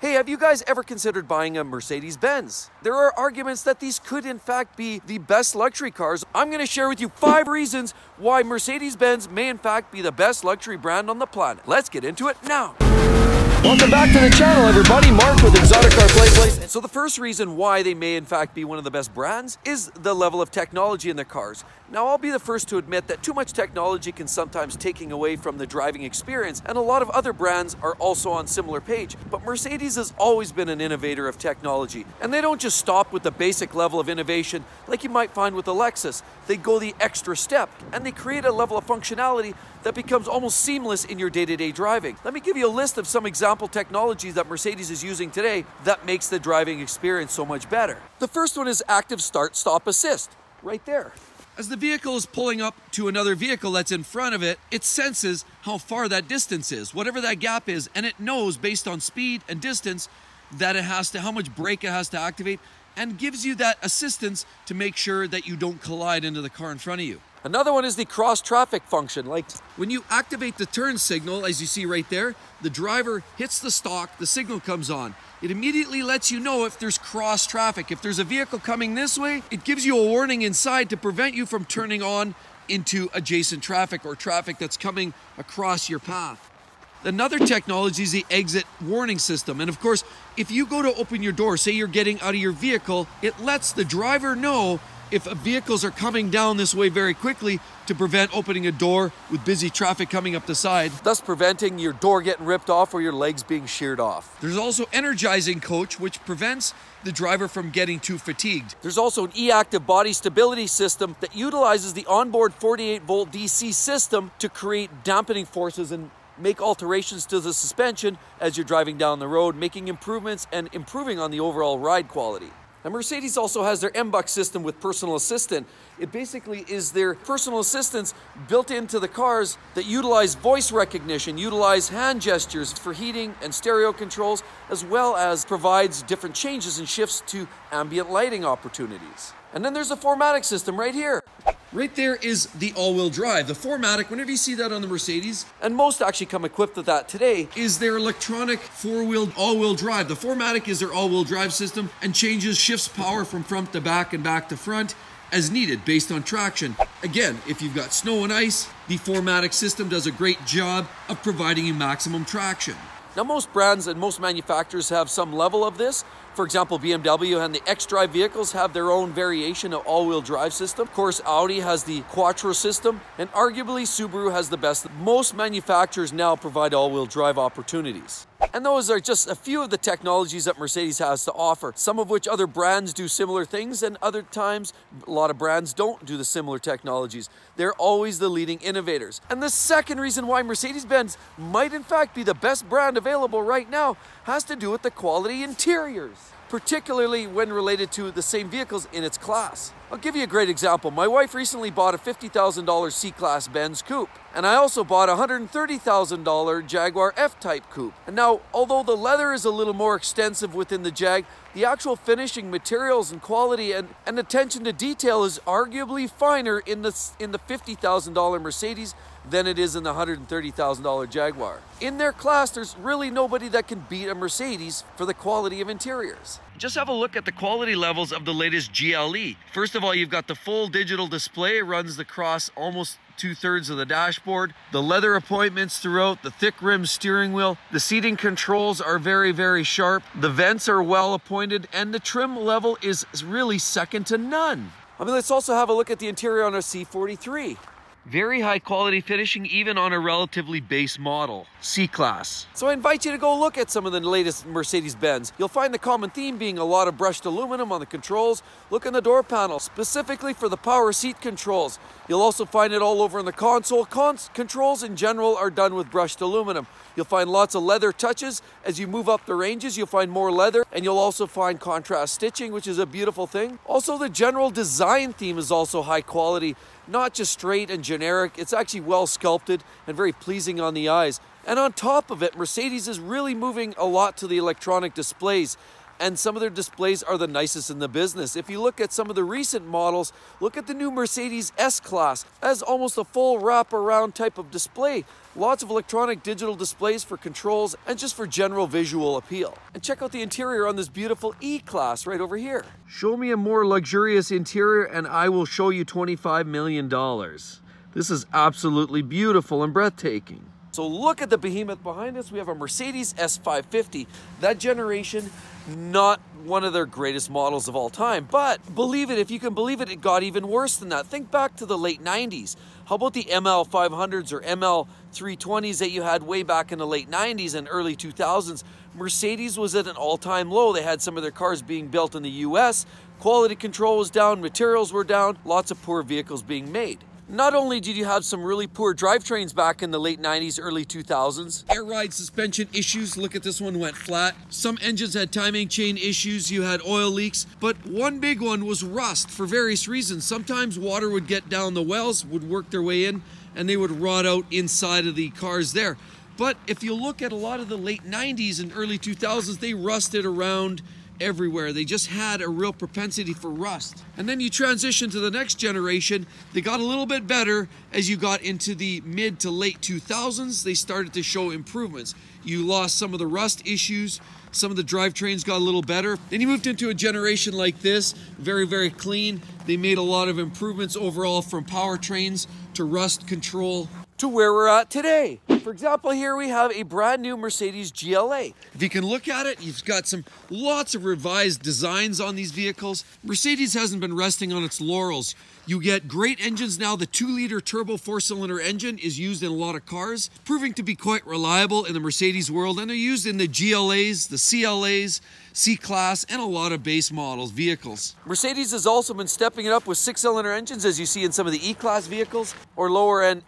Hey, have you guys ever considered buying a Mercedes Benz? There are arguments that these could, in fact, be the best luxury cars. I'm to share with you five reasons why Mercedes Benz may, in fact, be the best luxury brand on the planet. Let's get into it now. Welcome back to the channel, everybody. Mark with Exotic Car Play Place. So the first reason why they may in fact be one of the best brands is the level of technology in their cars. Now I'll be the first to admit that too much technology can sometimes taking away from the driving experience and a lot of other brands are also on similar page. But Mercedes has always been an innovator of technology and they don't just stop with the basic level of innovation like you might find with a Lexus. They go the extra step and they create a level of functionality that becomes almost seamless in your day-to-day driving. Let me give you a list of some example technologies that Mercedes is using today that makes the driving experience so much better. The first one is active start stop assist, right there. As the vehicle is pulling up to another vehicle that's in front of it, it senses how far that distance is, whatever that gap is, and it knows based on speed and distance that it has to, how much brake it has to activate, and gives you that assistance to make sure that you don't collide into the car in front of you. Another one is the cross traffic function. Like when you activate the turn signal, as you see right there, the driver hits the stalk, the signal comes on. It immediately lets you know if there's cross traffic. If there's a vehicle coming this way, it gives you a warning inside to prevent you from turning on into adjacent traffic or traffic that's coming across your path. Another technology is the exit warning system. And of course, if you go to open your door, say you're getting out of your vehicle, it lets the driver know if vehicles are coming down this way very quickly to prevent opening a door with busy traffic coming up the side, thus preventing your door getting ripped off or your legs being sheared off. There's also energizing coach, which prevents the driver from getting too fatigued. There's also an e-active body stability system that utilizes the onboard 48 volt DC system to create dampening forces and make alterations to the suspension as you're driving down the road, making improvements and improving on the overall ride quality. Now, Mercedes also has their MBUX system with personal assistant. It basically is their personal assistants built into the cars that utilize voice recognition, utilize hand gestures for heating and stereo controls, as well as provides different changes and shifts to ambient lighting opportunities. And then there's a 4MATIC system right here. Right there is the all-wheel drive. The 4MATIC, whenever you see that on the Mercedes, and most actually come equipped with that today, is their electronic four-wheel all-wheel drive. The 4MATIC is their all-wheel drive system and changes, shifts power from front to back and back to front as needed based on traction. Again, if you've got snow and ice, the 4MATIC system does a great job of providing you maximum traction. Now, most brands and most manufacturers have some level of this. For example, BMW and the xDrive vehicles have their own variation of all-wheel drive system. Of course, Audi has the Quattro system, and arguably Subaru has the best. Most manufacturers now provide all-wheel drive opportunities. And those are just a few of the technologies that Mercedes has to offer, some of which other brands do similar things, and other times a lot of brands don't do the similar technologies. They're always the leading innovators. And the second reason why Mercedes-Benz might in fact be the best brand available right now has to do with the quality interiors particularly when related to the same vehicles in its class. I'll give you a great example. My wife recently bought a $50,000 C-Class Benz coupe, and I also bought a $130,000 Jaguar F-Type coupe. And now, although the leather is a little more extensive within the Jag, the actual finishing materials and quality and, and attention to detail is arguably finer in the, in the $50,000 Mercedes than it is in the $130,000 Jaguar. In their class, there's really nobody that can beat a Mercedes for the quality of interiors. Just have a look at the quality levels of the latest GLE. First of all, you've got the full digital display, it runs across almost two thirds of the dashboard. The leather appointments throughout, the thick rim steering wheel. The seating controls are very, very sharp. The vents are well appointed and the trim level is really second to none. I mean, let's also have a look at the interior on a C43. Very high quality finishing even on a relatively base model, C-Class. So I invite you to go look at some of the latest Mercedes-Benz. You'll find the common theme being a lot of brushed aluminum on the controls. Look in the door panel, specifically for the power seat controls. You'll also find it all over in the console. Cons controls in general are done with brushed aluminum. You'll find lots of leather touches. As you move up the ranges, you'll find more leather and you'll also find contrast stitching, which is a beautiful thing. Also, the general design theme is also high quality not just straight and generic. It's actually well sculpted and very pleasing on the eyes. And on top of it, Mercedes is really moving a lot to the electronic displays. And some of their displays are the nicest in the business. If you look at some of the recent models, look at the new Mercedes S-Class as almost a full wraparound type of display. Lots of electronic digital displays for controls and just for general visual appeal. And check out the interior on this beautiful E-Class right over here. Show me a more luxurious interior and I will show you $25 million. This is absolutely beautiful and breathtaking. So look at the behemoth behind us. We have a Mercedes S550. That generation, not one of their greatest models of all time. But believe it, if you can believe it, it got even worse than that. Think back to the late 90s. How about the ML500s or ML320s that you had way back in the late 90s and early 2000s? Mercedes was at an all-time low. They had some of their cars being built in the US. Quality control was down, materials were down, lots of poor vehicles being made. Not only did you have some really poor drivetrains back in the late 90s, early 2000s, air ride suspension issues, look at this one went flat. Some engines had timing chain issues, you had oil leaks, but one big one was rust for various reasons. Sometimes water would get down the wells, would work their way in, and they would rot out inside of the cars there. But if you look at a lot of the late 90s and early 2000s, they rusted around everywhere. They just had a real propensity for rust. And then you transition to the next generation. They got a little bit better as you got into the mid to late 2000s. They started to show improvements. You lost some of the rust issues. Some of the drivetrains got a little better. Then you moved into a generation like this, very, very clean. They made a lot of improvements overall from powertrains to rust control to where we're at today. For example, here we have a brand new Mercedes GLA. If you can look at it, you've got some lots of revised designs on these vehicles. Mercedes hasn't been resting on its laurels. You get great engines now. The 2-liter turbo 4-cylinder engine is used in a lot of cars, proving to be quite reliable in the Mercedes world, and they're used in the GLAs, the CLAs, C-Class, and a lot of base models vehicles. Mercedes has also been stepping it up with six-cylinder engines, as you see in some of the E-Class vehicles or lower-end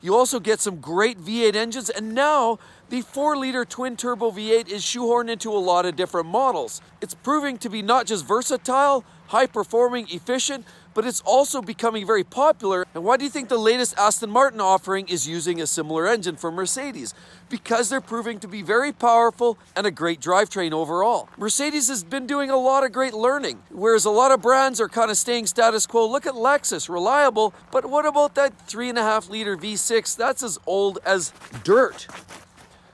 You also get some great V8 engines, and now the 4-liter twin-turbo V8 is shoehorned into a lot of different models. It's proving to be not just versatile, high-performing, efficient, but it's also becoming very popular. And why do you think the latest Aston Martin offering is using a similar engine from Mercedes? Because they're proving to be very powerful and a great drivetrain overall. Mercedes has been doing a lot of great learning, whereas a lot of brands are kind of staying status quo. Look at Lexus, reliable, but what about that three and a half liter V6? That's as old as dirt.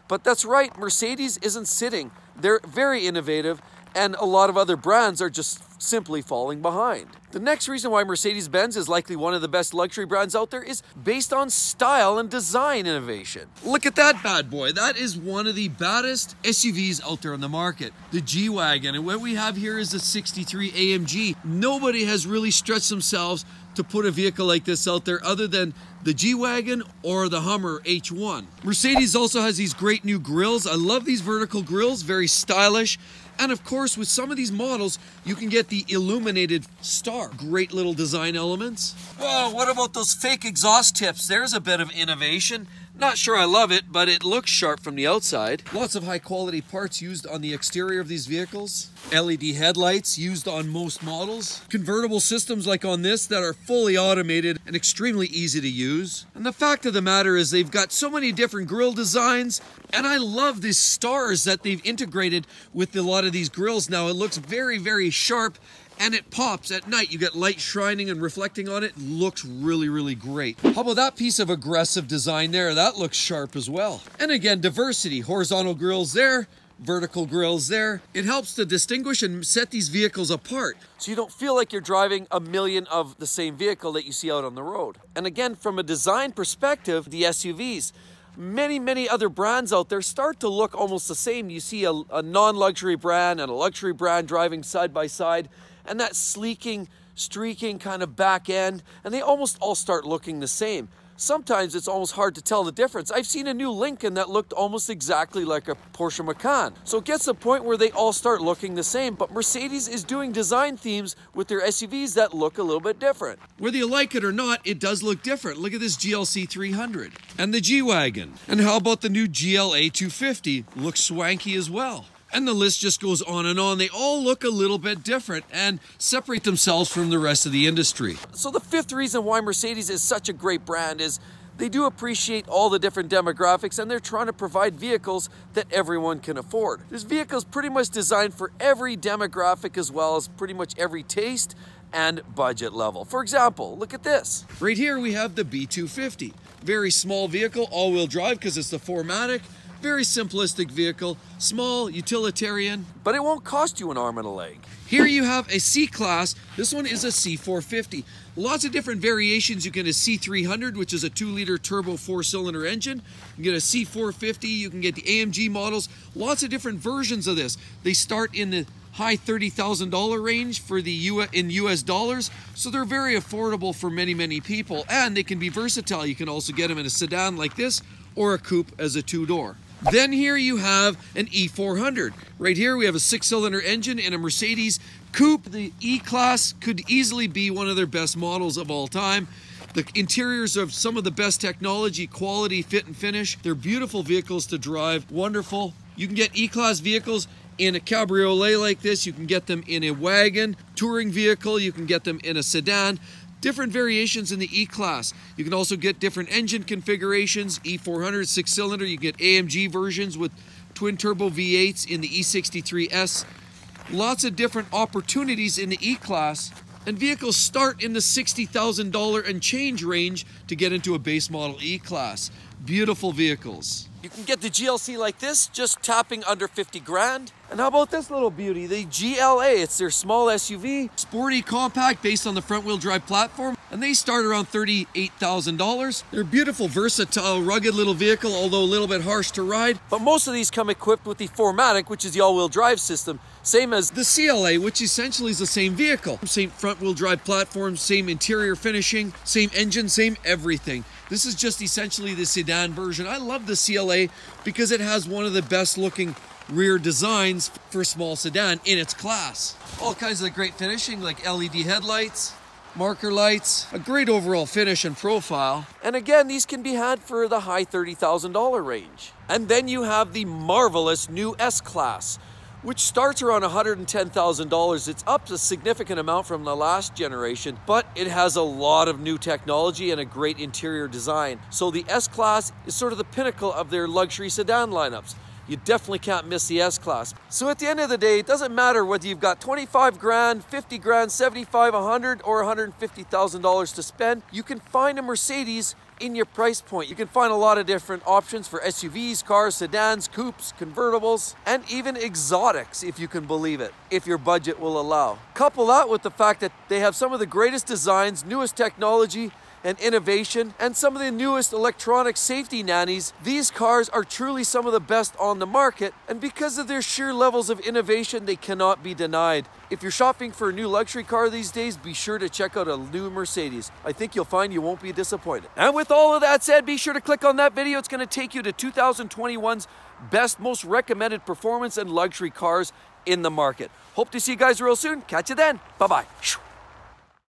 But that's right, Mercedes isn't sitting. They're very innovative, and a lot of other brands are just simply falling behind. The next reason why Mercedes-Benz is likely one of the best luxury brands out there is based on style and design innovation. Look at that bad boy. That is one of the baddest SUVs out there on the market, the G-Wagon. And what we have here is a 63 AMG. Nobody has really stretched themselves to put a vehicle like this out there other than the G-Wagon or the Hummer H1. Mercedes also has these great new grills. I love these vertical grills, very stylish. And of course, with some of these models, you can get the illuminated star. Great little design elements. Whoa, what about those fake exhaust tips? There's a bit of innovation. Not sure I love it, but it looks sharp from the outside. Lots of high quality parts used on the exterior of these vehicles. LED headlights used on most models. Convertible systems like on this that are fully automated and extremely easy to use. And the fact of the matter is they've got so many different grille designs and I love these stars that they've integrated with a lot of these grills now. It looks very, very sharp and it pops at night. You get light shining and reflecting on it. Looks really, really great. How about that piece of aggressive design there? That looks sharp as well. And again, diversity. Horizontal grills there, vertical grills there. It helps to distinguish and set these vehicles apart. So you don't feel like you're driving a million of the same vehicle that you see out on the road. And again, from a design perspective, the SUVs, many, many other brands out there start to look almost the same. You see a, a non-luxury brand and a luxury brand driving side by side and that sleeking, streaking kind of back end, and they almost all start looking the same. Sometimes it's almost hard to tell the difference. I've seen a new Lincoln that looked almost exactly like a Porsche Macan. So it gets to the point where they all start looking the same, but Mercedes is doing design themes with their SUVs that look a little bit different. Whether you like it or not, it does look different. Look at this GLC 300 and the G-Wagon. And how about the new GLA 250? Looks swanky as well. And the list just goes on and on. They all look a little bit different and separate themselves from the rest of the industry. So the fifth reason why Mercedes is such a great brand is They do appreciate all the different demographics and they're trying to provide vehicles that everyone can afford. This vehicle is pretty much designed for every demographic as well as pretty much every taste and budget level. For example, look at this. Right here we have the B250. Very small vehicle, all-wheel drive because it's the 4MATIC. Very simplistic vehicle, small, utilitarian, but it won't cost you an arm and a leg. Here you have a C-Class. This one is a C450. Lots of different variations. You get a C300, which is a 2-liter turbo 4-cylinder engine. You get a C450. You can get the AMG models. Lots of different versions of this. They start in the high $30,000 range for the U in US dollars. So they're very affordable for many, many people and they can be versatile. You can also get them in a sedan like this or a coupe as a two-door. Then here you have an E400. Right here we have a six-cylinder engine in a Mercedes coupe. The E-Class could easily be one of their best models of all time. The interiors of some of the best technology, quality, fit and finish. They're beautiful vehicles to drive, wonderful. You can get E-Class vehicles in a cabriolet like this. You can get them in a wagon, touring vehicle. You can get them in a sedan. Different variations in the E-Class. You can also get different engine configurations. E400 six-cylinder. You get AMG versions with twin turbo V8s in the E63S. Lots of different opportunities in the E-Class. And vehicles start in the $60,000 and change range to get into a base model E-Class. Beautiful vehicles. You can get the GLC like this, just tapping under 50 grand. And how about this little beauty, the GLA? It's their small SUV, sporty, compact, based on the front wheel drive platform. And they start around $38,000. They're beautiful, versatile, rugged little vehicle, although a little bit harsh to ride. But most of these come equipped with the 4MATIC, which is the all-wheel drive system, same as the CLA, which essentially is the same vehicle. Same front wheel drive platform, same interior finishing, same engine, same everything. This is just essentially the sedan version. I love the CLA because it has one of the best looking rear designs for a small sedan in its class. All kinds of great finishing like LED headlights, marker lights, a great overall finish and profile. And again, these can be had for the high $30,000 range. And then you have the marvelous new S-Class, which starts around $110,000. It's up a significant amount from the last generation, but it has a lot of new technology and a great interior design. So the S-Class is sort of the pinnacle of their luxury sedan lineups. You definitely can't miss the S-Class. So at the end of the day, it doesn't matter whether you've got 25 grand, 50 grand, 75, 100, or $150,000 to spend, you can find a Mercedes in your price point. You can find a lot of different options for SUVs, cars, sedans, coupes, convertibles, and even exotics, if you can believe it, if your budget will allow. Couple that with the fact that they have some of the greatest designs, newest technology, and innovation, and some of the newest electronic safety nannies, these cars are truly some of the best on the market, and because of their sheer levels of innovation, they cannot be denied. If you're shopping for a new luxury car these days, be sure to check out a new Mercedes. I think you'll find you won't be disappointed. And with all of that said, be sure to click on that video. It's going to take you to 2021's best, most recommended performance and luxury cars in the market. Hope to see you guys real soon. Catch you then. Bye-bye.